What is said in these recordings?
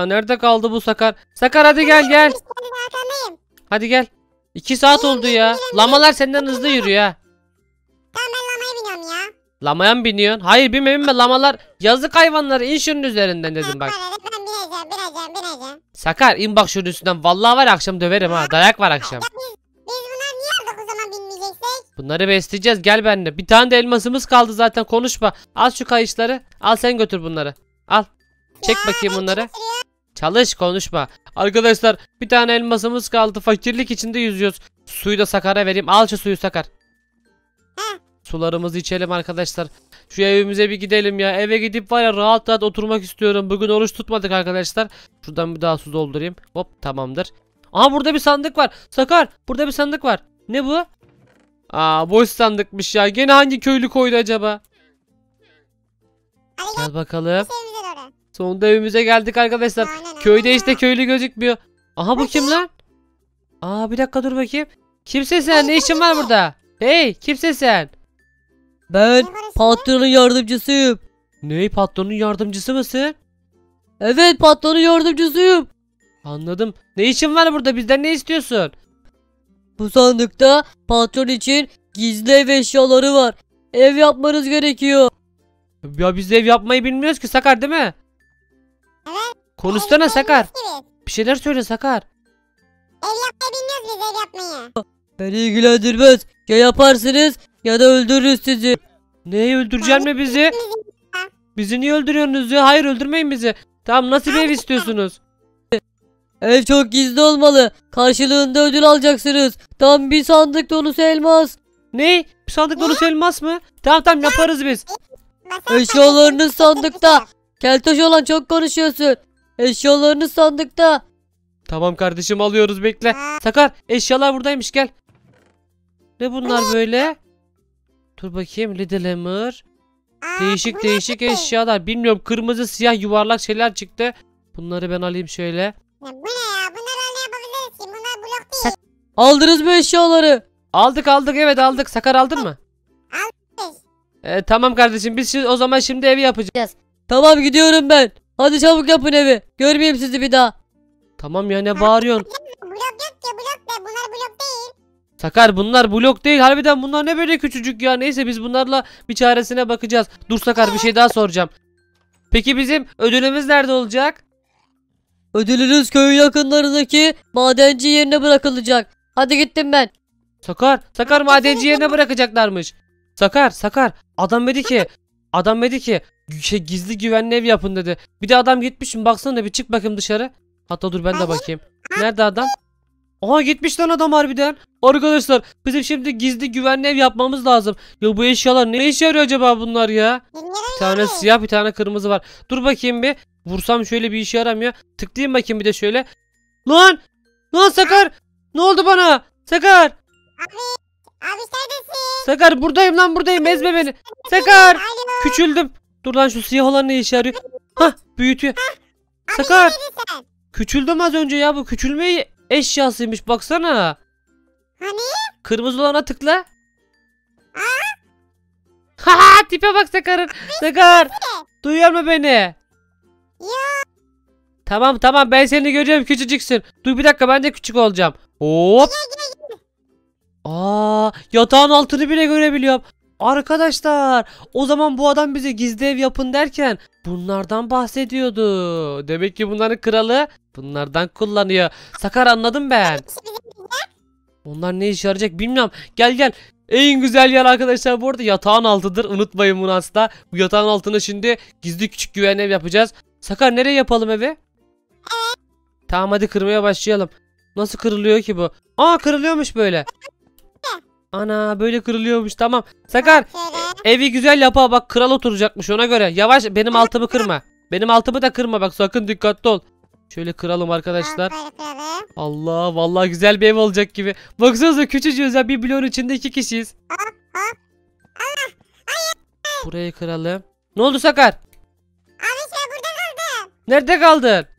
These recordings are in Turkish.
Nerede kaldı bu Sakar? Sakar hadi gel gel. Hadi gel. İki saat oldu ya. Lamalar senden hızlı yürüyor ha. Tamam ben lamaya biniyorum ya. Lamaya mı biniyorsun? Hayır binme binme lamalar. Yazık hayvanları in şunun üzerinden dedim bak. Ben bineceğim bineceğim bineceğim. Sakar in bak şunun üstünden. Vallahi var ya, akşam döverim ha. Dayak var akşam. Ya biz, biz bunlar niye aldık o zaman binmeyeceksek? Bunları besleyeceğiz gel benimle. Bir tane de elmasımız kaldı zaten konuşma. Al şu kayışları. Al sen götür bunları. Al. Çek Ya, bakayım bunları. götürüyorum. Çalış konuşma. Arkadaşlar bir tane elmasımız kaldı. Fakirlik içinde yüzüyoruz. Suyu da Sakar'a vereyim. Al şu suyu Sakar. Sularımızı içelim arkadaşlar. Şu evimize bir gidelim ya. Eve gidip var ya rahat rahat oturmak istiyorum. Bugün oruç tutmadık arkadaşlar. Şuradan bir daha su doldurayım. Hop tamamdır. Aha burada bir sandık var. Sakar burada bir sandık var. Ne bu? Aa boş sandıkmış ya. Gene hangi köylü koydu acaba? Gel bakalım. Sonunda evimize geldik arkadaşlar. Köyde işte köylü gözükmüyor. Aha bu kim lan? Aa bir dakika dur bakayım. Kimsin sen? Ne işin var burada? Hey kimsin sen? Ben Ne patronun yardımcısıyım. Ney patronun yardımcısı mısın? Evet patronun yardımcısıyım. Anladım. Ne işin var burada? Bizden ne istiyorsun? Bu sandıkta patron için gizli ev eşyaları var. Ev yapmanız gerekiyor. Ya biz ev yapmayı bilmiyoruz ki Sakar değil mi? Evet. Konuşsana Sakar. Bir şeyler söyle Sakar. Ev yapmayı bilmiyoruz biz ev yapmayı. Beni ilgilendirmez. Ya yaparsınız ya da öldürürüz sizi. Neyi öldüreceksin mi bizi? Bizi niye öldürüyorsunuz ya? Hayır öldürmeyin bizi. Tamam nasıl bir ev istiyorsunuz? Ev çok gizli olmalı. Karşılığında ödül alacaksınız. Tam bir sandık dolusu elmas. Ne? Bir sandık dolusu elmas mı? Tamam tamam yaparız biz. Eşyalarınız sandıkta. Keltoş olan çok konuşuyorsun. Eşyalarınız sandıkta. Tamam kardeşim alıyoruz bekle. Sakar eşyalar buradaymış gel. Ne bunlar böyle? Dur bakayım Little Hammer. Değişik değişik eşyalar. Bilmiyorum kırmızı siyah yuvarlak şeyler çıktı. Bunları ben alayım şöyle. Ya bu ne ya? Bunları ne yapabiliriz ki? Bunlar blok değil. Aldınız mı eşyaları? Aldık aldık evet aldık. Sakar aldın mı? Aldık. Ee, tamam kardeşim biz o zaman şimdi evi yapacağız. Tamam gidiyorum ben. Hadi çabuk yapın evi. Görmeyeyim sizi bir daha. Tamam ya ne bağırıyorsun? Blok yok ki blok da bunlar blok değil. Sakar bunlar blok değil. Harbiden bunlar ne böyle küçücük ya. Neyse biz bunlarla bir çaresine bakacağız. Dur Sakar bir şey daha soracağım. Peki bizim ödülümüz nerede olacak? Ödülünüz köyün yakınlarındaki madenci yerine bırakılacak. Hadi gittim ben. Sakar, Sakar madenci yerine bırakacaklarmış. Sakar, Sakar. Adam dedi ki, adam dedi ki şey, gizli güvenli ev yapın dedi. Bir de adam gitmiş mi baksana bir çık bakayım dışarı. Hatta dur ben de bakayım. Nerede adam? Aha gitmiş lan adam harbiden. Arkadaşlar bizim şimdi gizli güvenli ev yapmamız lazım. Ya bu eşyalar ne işe yarıyor acaba bunlar ya? Bir tane siyah bir tane kırmızı var. Dur bakayım bir. Vursam şöyle bir işe yaramıyor. Tıklayayım bakayım bir de şöyle. Lan! Lan Sakar! Ne oldu bana? Sakar! Abi neredesin? Sakar buradayım lan buradayım ezme beni. Sakar Alo. küçüldüm. Dur lan şu siyah olan ne işe yarıyor? Hah büyütüyor. Sakar neredesin küçüldüm az önce ya bu küçülme eşyasıymış baksana. Hani? Kırmızı olana tıkla. Haha tipe bak Sakar'ın. Sakar duyuyor mu beni? Ya. Tamam tamam ben seni görüyorum küçücüksün. Dur bir dakika ben de küçük olacağım. Hop. Aa yatağın altını bile görebiliyorum. Arkadaşlar o zaman bu adam bize gizli ev yapın derken bunlardan bahsediyordu. Demek ki bunların kralı bunlardan kullanıyor. Sakar anladım ben. Onlar ne işe yarayacak bilmiyorum. Gel gel. En güzel yer arkadaşlar bu arada yatağın altıdır. Unutmayın bunu asla. Bu yatağın altına şimdi gizli küçük güvenli ev yapacağız. Sakar nereye yapalım evi? Tamam hadi kırmaya başlayalım. Nasıl kırılıyor ki bu? Aa kırılıyormuş böyle. Ana böyle kırılıyormuş tamam. Sakar evi güzel yap ha bak kral oturacakmış ona göre. Yavaş benim altımı kırma. Benim altımı da kırma bak sakın dikkatli ol. Şöyle kıralım arkadaşlar. Allah vallahi güzel bir ev olacak gibi. Baksanıza küçücüğüz ya bir bloğun içinde iki kişiyiz. Burayı kıralım. Ne oldu Sakar? Abi sen burada kaldın. Nerede kaldın?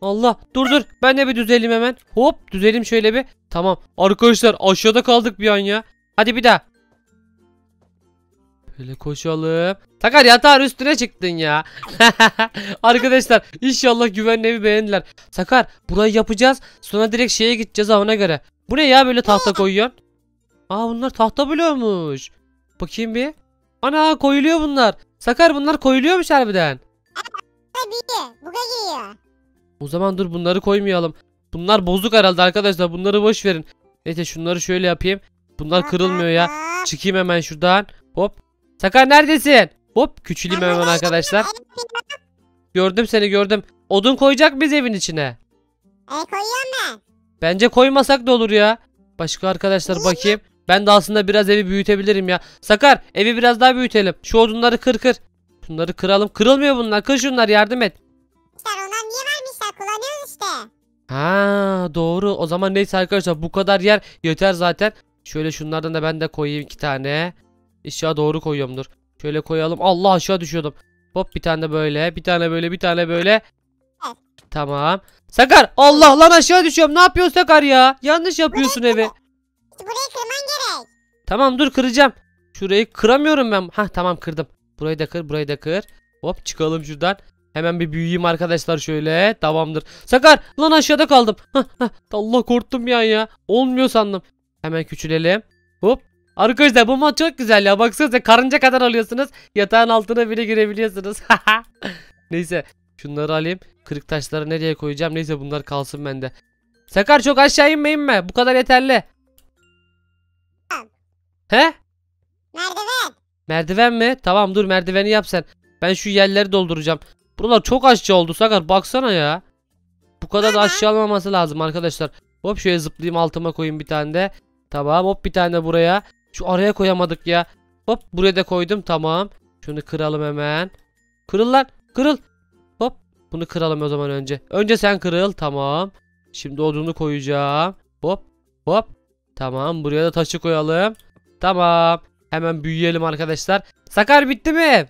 Allah dur dur ben de bir düzelim hemen. Hop düzelim şöyle bir. Tamam arkadaşlar aşağıda kaldık bir an ya. Hadi bir daha. Şöyle koşalım. Sakar yatağın üstüne çıktın ya. Arkadaşlar inşallah güvenli evi beğendiler. Sakar burayı yapacağız. Sonra direkt şeye gideceğiz ha ona göre. Bu ne ya böyle tahta koyuyorsun? Aa bunlar tahta bloğmuş. Bakayım bir. Ana koyuluyor bunlar. Sakar bunlar koyuluyormuş harbiden. Büyüyor. Buga giriyor. O zaman dur bunları koymayalım. Bunlar bozuk herhalde arkadaşlar. Bunları boş verin. Neyse şunları şöyle yapayım. Bunlar kırılmıyor ya. Çıkayım hemen şuradan. Hop. Sakar neredesin? Hop küçüleyim hemen arkadaşlar. Gördüm seni gördüm. Odun koyacak mıyız evin içine? E koyuyorum ben. Bence koymasak da olur ya. Başka arkadaşlar bakayım. Ben de aslında biraz evi büyütebilirim ya. Sakar evi biraz daha büyütelim. Şu odunları kır kır. Şunları kıralım. Kırılmıyor bunlar. Kır şunları yardım et. Kullanıyoruz işte. Ha doğru. O zaman neyse arkadaşlar bu kadar yer yeter zaten. Şöyle şunlardan da ben de koyayım iki tane. Aşağı doğru koyuyorumdur. Şöyle koyalım. Allah aşağı düşüyordum. Hop bir tane böyle, bir tane böyle, bir tane böyle. Tamam. Sakar Allah lan aşağı düşüyorum. Ne yapıyorsun Sakar ya? Yanlış yapıyorsun evi. Burayı kırman gerek. Tamam dur kıracağım. Şurayı kıramıyorum ben. Hah tamam kırdım. Burayı da kır, burayı da kır. Hop çıkalım şuradan. Hemen bir büyüyeyim arkadaşlar şöyle. Tamamdır. Sakar lan aşağıda kaldım. Hah, hah. Allah korktum ya ya. Olmuyor sandım. Hemen küçülelim. Hop. Arkadaşlar bu mod çok güzel ya. Baksanıza karınca kadar alıyorsunuz. Yatağın altına bile girebiliyorsunuz. Neyse. Şunları alayım. Kırık taşları nereye koyacağım? Neyse bunlar kalsın bende. Sakar çok aşağı inmeyin mi? Bu kadar yeterli. He? Merdiven. Merdiven mi? Tamam dur merdiveni yap sen. Ben şu yerleri dolduracağım. Buralar çok aşağı oldu Sakar baksana ya. Bu kadar da aşağı olmaması lazım arkadaşlar. Hop şöyle zıplayayım altıma koyayım bir tane de. Tamam hop bir tane de buraya. Şu araya koyamadık ya. Hop buraya da koydum tamam. Şunu kıralım hemen. Kırıl lan kırıl. Hop bunu kıralım o zaman önce. Önce sen kırıl tamam. Şimdi odunu koyacağım. Hop hop. Tamam buraya da taşı koyalım. Tamam. Hemen büyüyelim arkadaşlar. Sakar bitti mi?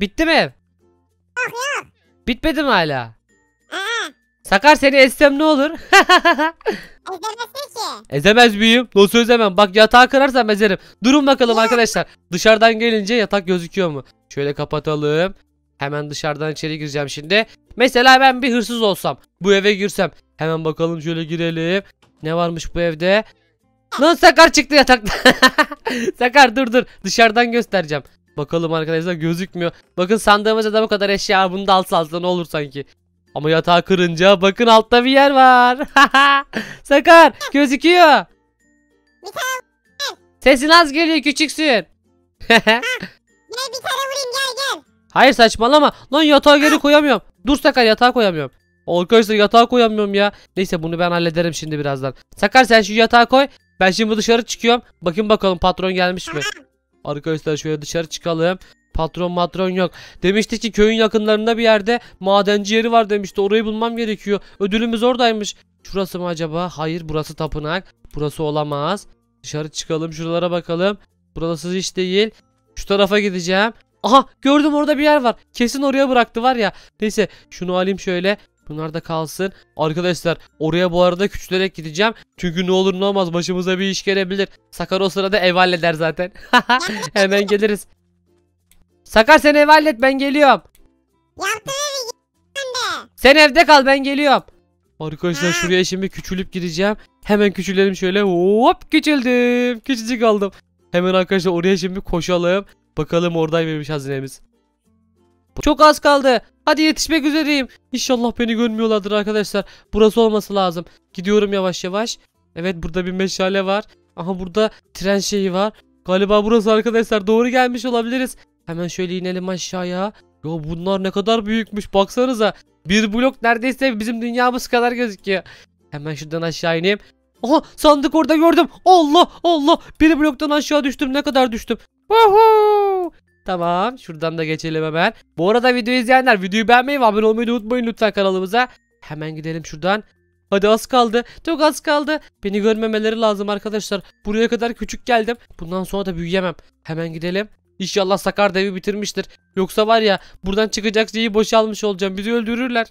Bitti mi ev? Bitmedi mi hala? Aa. Sakar seni essem ne olur? Ezemezsin ki. Ezemez miyim? Nasıl ezemem? Bak yatağı kırarsam ezerim. Durun bakalım arkadaşlar. Dışarıdan gelince yatak gözüküyor mu? Şöyle kapatalım. Hemen dışarıdan içeri gireceğim şimdi. Mesela ben bir hırsız olsam. Bu eve girsem. Hemen bakalım şöyle girelim. Ne varmış bu evde? Lan Sakar çıktı yataktan. Sakar dur dur. Dışarıdan göstereceğim. Bakalım arkadaşlar gözükmüyor. Bakın sandığımızda da bu kadar eşya var. Bunu da alsa alsa ne olur sanki. Ama yatağı kırınca bakın altta bir yer var. Sakar gözüküyor. Sesin az geliyor küçüksün. gel bir tane vurayım gel gel. Hayır saçmalama. Lan yatağı geri koyamıyorum. Dur Sakar yatağı koyamıyorum. Arkadaşlar yatağı koyamıyorum ya. Neyse bunu ben hallederim şimdi birazdan. Sakar sen şu yatağı koy. Ben şimdi dışarı çıkıyorum. Bakın bakalım patron gelmiş mi? Arkadaşlar şöyle dışarı çıkalım. Patron matron yok. Demişti ki köyün yakınlarında bir yerde madenci yeri var demişti. Orayı bulmam gerekiyor. Ödülümüz oradaymış. Şurası mı acaba? Hayır burası tapınak. Burası olamaz. Dışarı çıkalım şuralara bakalım. Burası hiç değil. Şu tarafa gideceğim. Aha gördüm orada bir yer var. Kesin oraya bıraktı var ya. Neyse şunu alayım şöyle. Bunlar da kalsın. Arkadaşlar oraya bu arada küçülerek gideceğim. Çünkü ne olur ne olmaz başımıza bir iş gelebilir. Sakar o sırada ev halleder zaten. Hemen geliriz. Sakar sen ev hallet ben geliyorum. Yaptım evi ben de. Sen evde kal ben geliyorum. Arkadaşlar şuraya şimdi küçülüp gireceğim. Hemen küçülelim şöyle. Hop küçüldüm. Küçücük oldum. Hemen arkadaşlar oraya şimdi koşalım. Bakalım oradaymış hazinemiz. Çok az kaldı. Hadi yetişmek üzereyim. İnşallah beni görmüyorlardır arkadaşlar. Burası olması lazım. Gidiyorum yavaş yavaş. Evet burada bir meşale var. Aha burada tren şeyi var. Galiba burası arkadaşlar doğru gelmiş olabiliriz. Hemen şöyle inelim aşağıya. Ya bunlar ne kadar büyükmüş baksanıza. Bir blok neredeyse bizim dünyamız kadar gözüküyor. Hemen şuradan aşağı ineyim. Aha sandık orada gördüm. Allah Allah. Bir bloktan aşağı düştüm. Ne kadar düştüm. Woohoo! Tamam şuradan da geçelim hemen. Bu arada videoyu izleyenler videoyu beğenmeyi ve abone olmayı unutmayın lütfen kanalımıza. Hemen gidelim şuradan. Hadi az kaldı. Çok az kaldı. Beni görmemeleri lazım arkadaşlar. Buraya kadar küçük geldim. Bundan sonra da büyüyemem. Hemen gidelim. İnşallah Sakar devi bitirmiştir. Yoksa var ya buradan çıkacak şeyi boşalmış olacağım. Bizi öldürürler.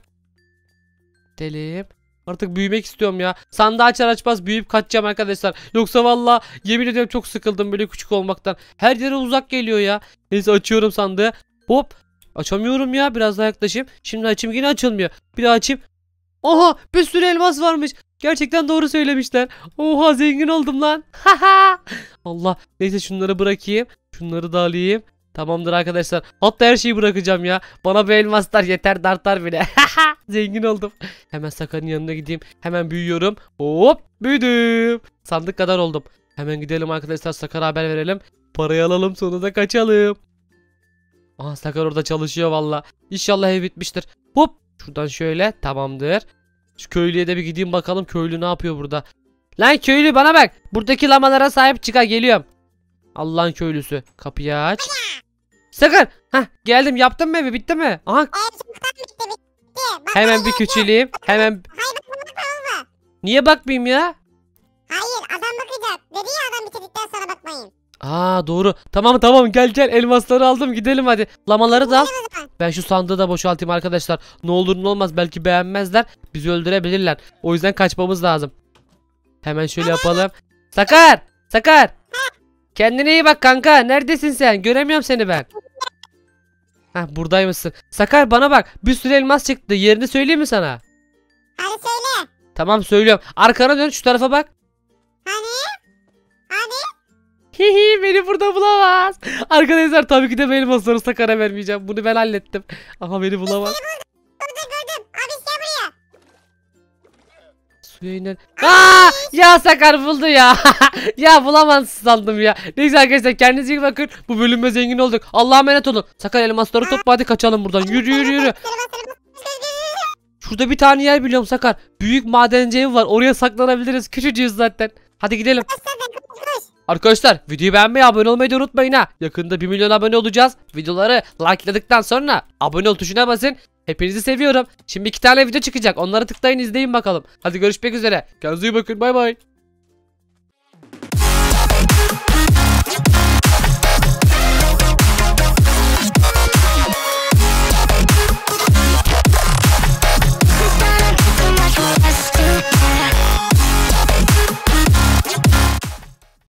Gidelim. Artık büyümek istiyorum ya. Sandığı açar açmaz büyüyüp kaçacağım arkadaşlar. Yoksa valla yemin ediyorum çok sıkıldım böyle küçük olmaktan. Her yere uzak geliyor ya. Neyse açıyorum sandığı. Hop. Açamıyorum ya. Biraz daha yaklaşayım. Şimdi açayım yine açılmıyor. Bir daha açayım. Oha bir sürü elmas varmış. Gerçekten doğru söylemişler. Oha zengin oldum lan. Allah. Neyse şunları bırakayım. Şunları da alayım. Tamamdır arkadaşlar. Hatta her şeyi bırakacağım ya. Bana bu elmaslar yeter dartar bile. Zengin oldum. Hemen Sakar'ın yanına gideyim. Hemen büyüyorum. Hop büyüdüm. Sandık kadar oldum. Hemen gidelim arkadaşlar Sakar'a haber verelim. Parayı alalım sonra da kaçalım. Aha Sakar orada çalışıyor valla. İnşallah ev bitmiştir. Hop şuradan şöyle tamamdır. Şu köylüye de bir gideyim bakalım köylü ne yapıyor burada. Lan köylü bana bak. Buradaki lamalara sahip çıkar geliyorum. Allah'ın köylüsü. Kapıyı aç. Sakar. Hah geldim yaptın mı evi bitti mi? Aha Ev çoktan bitti bitti. Bak, hemen bir küçüleyim. Hemen Hayır bak bak bak olma. niye bakmayayım ya? Hayır adam bakacak. Dedi ya adam bitirdikten sonra bakmayın. Aa doğru. Tamam tamam gel gel elmasları aldım gidelim hadi. Lamaları da al. Ben şu sandığı da boşaltayım arkadaşlar. Ne olur ne olmaz belki beğenmezler. Bizi öldürebilirler. O yüzden kaçmamız lazım. Hemen şöyle yapalım. Sakar! Sakar! Kendine iyi bak kanka. Neredesin sen? Göremiyorum seni ben. Hah buradaymışsın. Sakar bana bak. Bir sürü elmas çıktı. Yerini söyleyeyim mi sana? Hadi söyle. Tamam söylüyorum. Arkana dön şu tarafa bak. Hani? Hani? Hihi beni burada bulamaz. Arkadaşlar tabii ki de benim elmasları Sakar'a vermeyeceğim. Bunu ben hallettim. Ama beni bulamaz. Suya iner. Aa! Ya Sakar buldu ya. ya bulamaz sandım ya. Neyse arkadaşlar kendinize iyi bakın. Bu bölümde zengin olduk. Allah'a emanet olun. Sakar elmasları topla hadi kaçalım buradan. Yürü yürü yürü. Şurada bir tane yer biliyorum Sakar. Büyük madenci evi var. Oraya saklanabiliriz. Küçücüğüz zaten. Hadi gidelim. Arkadaşlar videoyu beğenmeyi abone olmayı da unutmayın ha. Yakında 1 milyon abone olacağız. Videoları likeladıktan sonra abone ol tuşuna basın. Hepinizi seviyorum. Şimdi iki tane video çıkacak. Onları tıklayın izleyin bakalım. Hadi görüşmek üzere. Kendinize iyi bakın. Bay bay.